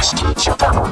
Простите, пароль.